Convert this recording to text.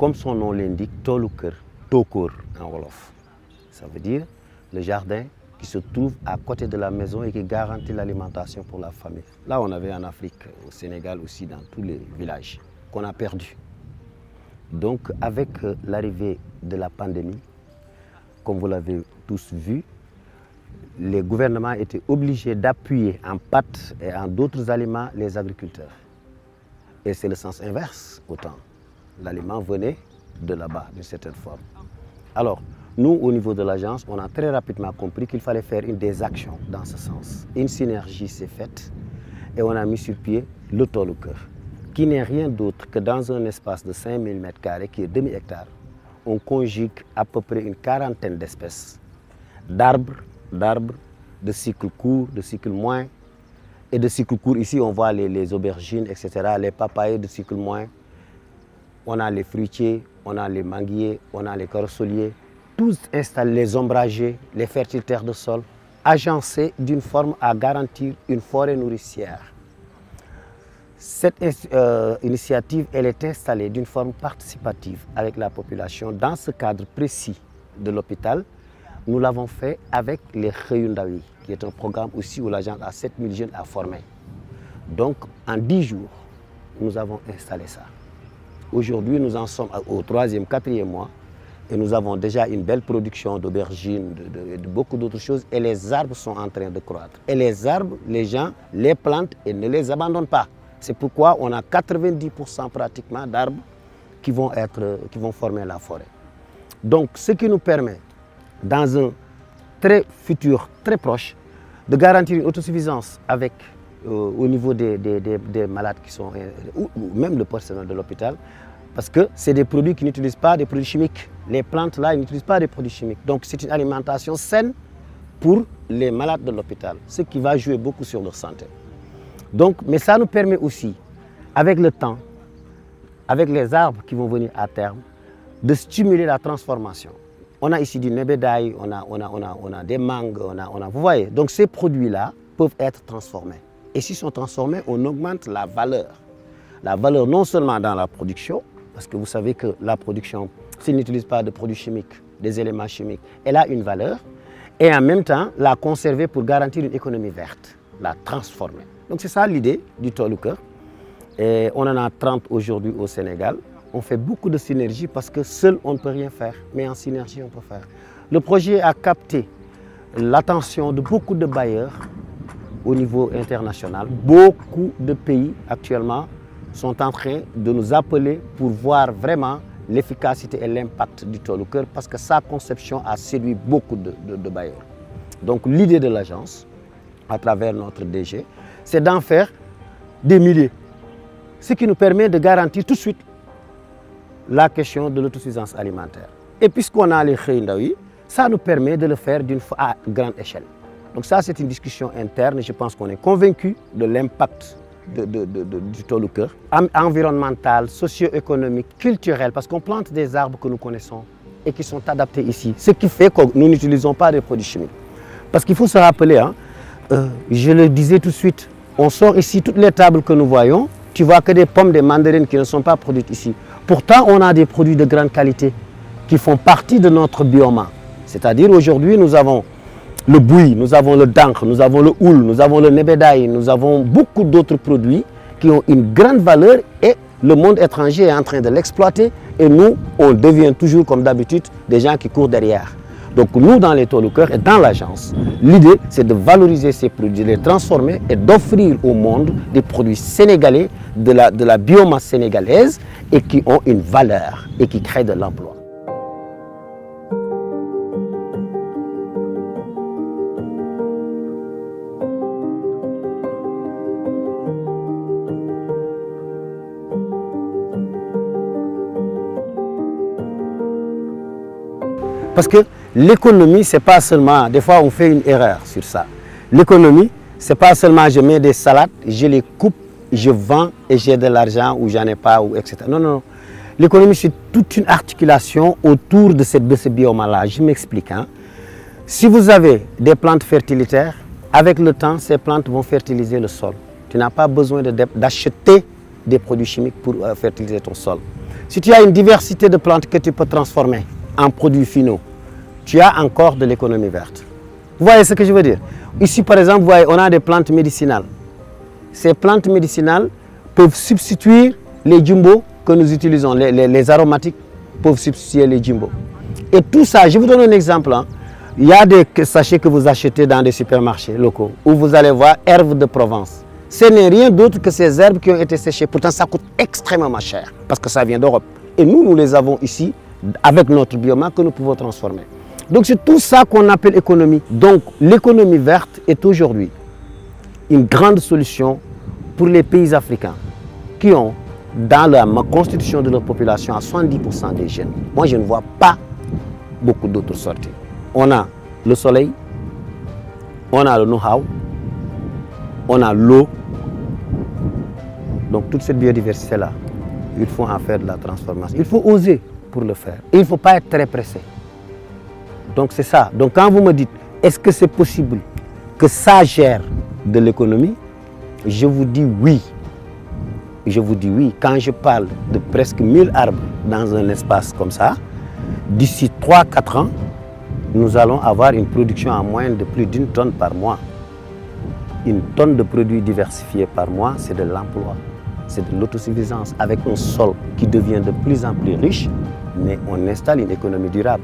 comme son nom l'indique, Toluker, Tokor en Wolof. Ça veut dire le jardin qui se trouve à côté de la maison et qui garantit l'alimentation pour la famille. Là, on avait en Afrique, au Sénégal aussi, dans tous les villages, qu'on a perdu. Donc, avec euh, l'arrivée de la pandémie, comme vous l'avez tous vu, les gouvernements étaient obligés d'appuyer en pâtes et en d'autres aliments les agriculteurs. Et c'est le sens inverse autant. L'aliment venait de là-bas, d'une certaine forme. Alors, nous, au niveau de l'agence, on a très rapidement compris qu'il fallait faire une des actions dans ce sens. Une synergie s'est faite et on a mis sur pied le qui n'est rien d'autre que dans un espace de 5000 m2 qui est demi-hectare, on conjugue à peu près une quarantaine d'espèces d'arbres, d'arbres, de cycles courts, de cycles moins. Et de cycles courts, ici on voit les, les aubergines, etc., les papayers de cycle moins. On a les fruitiers, on a les manguiers, on a les carossoliers, tous installés, les ombragers, les fertilitaires de sol, agencés d'une forme à garantir une forêt nourricière. Cette euh, initiative, elle est installée d'une forme participative avec la population dans ce cadre précis de l'hôpital. Nous l'avons fait avec les Khayundawi, qui est un programme aussi où l'agence a 7000 jeunes à former. Donc, en 10 jours, nous avons installé ça. Aujourd'hui, nous en sommes au troisième, quatrième mois et nous avons déjà une belle production d'aubergines, de, de, beaucoup d'autres choses et les arbres sont en train de croître. Et les arbres, les gens les plantent et ne les abandonnent pas. C'est pourquoi on a 90% pratiquement d'arbres qui, qui vont former la forêt. Donc, ce qui nous permet, dans un très futur, très proche, de garantir une autosuffisance avec, au niveau des, des, des, des, malades qui sont, euh, ou, même le personnel de l'hôpital, parce que c'est des produits qui n'utilisent pas des produits chimiques. Les plantes là, ils n'utilisent pas des produits chimiques. Donc c'est une alimentation saine pour les malades de l'hôpital, ce qui va jouer beaucoup sur leur santé. Donc, mais ça nous permet aussi, avec le temps, avec les arbres qui vont venir à terme, de stimuler la transformation. On a ici du nebedaï, on a, on, a, on, a, on a des mangues, on a, vous voyez. Donc ces produits-là peuvent être transformés. Et s'ils sont transformés, on augmente la valeur. La valeur non seulement dans la production, parce que vous savez que la production, s'il n'utilise pas de produits chimiques, des éléments chimiques, elle a une valeur, et en même temps la conserver pour garantir une économie verte, la transformer. Donc c'est ça l'idée du Toluker. Et on en a 30 aujourd'hui au Sénégal. On fait beaucoup de synergie parce que seul on ne peut rien faire, mais en synergie on peut faire. Le projet a capté l'attention de beaucoup de bailleurs au niveau international. Beaucoup de pays actuellement sont en train de nous appeler pour voir vraiment l'efficacité et l'impact du Toluker parce que sa conception a séduit beaucoup de bailleurs. Donc l'idée de l'agence, à travers notre DG, c'est d'en faire des milliers. Ce qui nous permet de garantir tout de suite la question de l'autosuffisance alimentaire. Et puisqu'on a les Khaïndawi, ça nous permet de le faire d'une à grande échelle. Donc ça, c'est une discussion interne. Je pense qu'on est convaincu de l'impact du Toluker, environnemental, socio-économique, culturel, parce qu'on plante des arbres que nous connaissons et qui sont adaptés ici. Ce qui fait que nous n'utilisons pas de produits chimiques. Parce qu'il faut se rappeler, hein, euh, je le disais tout de suite, on sort ici toutes les tables que nous voyons, tu vois que des pommes, des mandarines qui ne sont pas produites ici. Pourtant, on a des produits de grande qualité qui font partie de notre bioma. C'est-à-dire aujourd'hui, nous avons le bouilli, nous avons le dank, nous avons le houle, nous avons le nebedaï, nous avons beaucoup d'autres produits qui ont une grande valeur et le monde étranger est en train de l'exploiter et nous, on devient toujours comme d'habitude des gens qui courent derrière. Donc nous, dans les Toluker et dans l'agence, l'idée c'est de valoriser ces produits, de les transformer et d'offrir au monde des produits sénégalais, de la, de la biomasse sénégalaise et qui ont une valeur et qui créent de l'emploi. Parce que l'économie, ce n'est pas seulement, des fois on fait une erreur sur ça. L'économie, ce n'est pas seulement je mets des salades, je les coupe, je vends et j'ai de l'argent ou j'en ai pas, ou etc. Non, non, non. L'économie, c'est toute une articulation autour de, cette, de ce bioma-là. Je m'explique. Hein. Si vous avez des plantes fertilitaires, avec le temps, ces plantes vont fertiliser le sol. Tu n'as pas besoin d'acheter de, des produits chimiques pour euh, fertiliser ton sol. si tu as une diversité de plantes que tu peux transformer en produits finaux, tu as encore de l'économie verte. Vous voyez ce que je veux dire? Ici, par exemple, vous voyez, on a des plantes médicinales. Ces plantes médicinales peuvent substituer les jumbo que nous utilisons. Les, aromatiques peuvent substituer les jumbo. Et tout ça, je vous donne un exemple. hein. Il y a des sachets que vous achetez dans des supermarchés locaux où vous allez voir herbes de Provence. Ce n'est rien d'autre que ces herbes qui ont été séchées. Pourtant, ça coûte extrêmement cher parce que ça vient d'Europe. Et nous, nous les avons ici avec notre bioma que nous pouvons transformer. Donc c'est tout ça qu'on appelle économie. Donc l'économie verte est aujourd'hui une grande solution pour les pays africains qui ont dans la constitution de leur population à 70% des jeunes. Moi, je ne vois pas beaucoup d'autres sorties. On a le soleil, on a le know-how, on a l'eau. Donc toute cette biodiversité-là, il faut en faire de la transformation. Il faut oser pour le faire. Et il ne faut pas être très pressé. Donc c'est ça. Donc quand vous me dites, est-ce que c'est possible que ça gère de l'économie? Je vous dis oui. Je vous dis oui. Quand je parle de presque 1000 arbres dans un espace comme ça, d'ici 3-4 ans, nous allons avoir une production en moyenne de plus d'une tonne par mois. Une tonne de produits diversifiés par mois, c'est de l'emploi, c'est de l'autosuffisance avec un sol qui devient de plus en plus riche, mais on installe une économie durable.